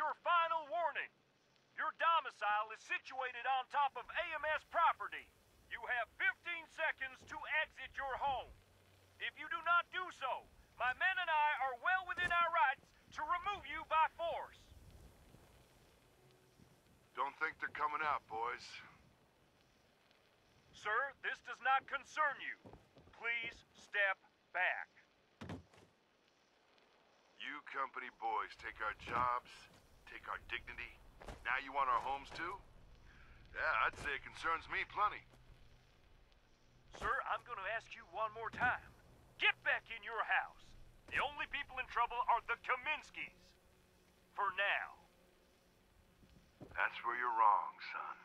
your final warning. Your domicile is situated on top of AMS property. You have 15 seconds to exit your home. If you do not do so, my men and I are well within our rights to remove you by force. Don't think they're coming out, boys. Sir, this does not concern you. Please step back. Company boys take our jobs, take our dignity. Now you want our homes too? Yeah, I'd say it concerns me plenty. Sir, I'm going to ask you one more time. Get back in your house. The only people in trouble are the Kaminskis. For now. That's where you're wrong, son.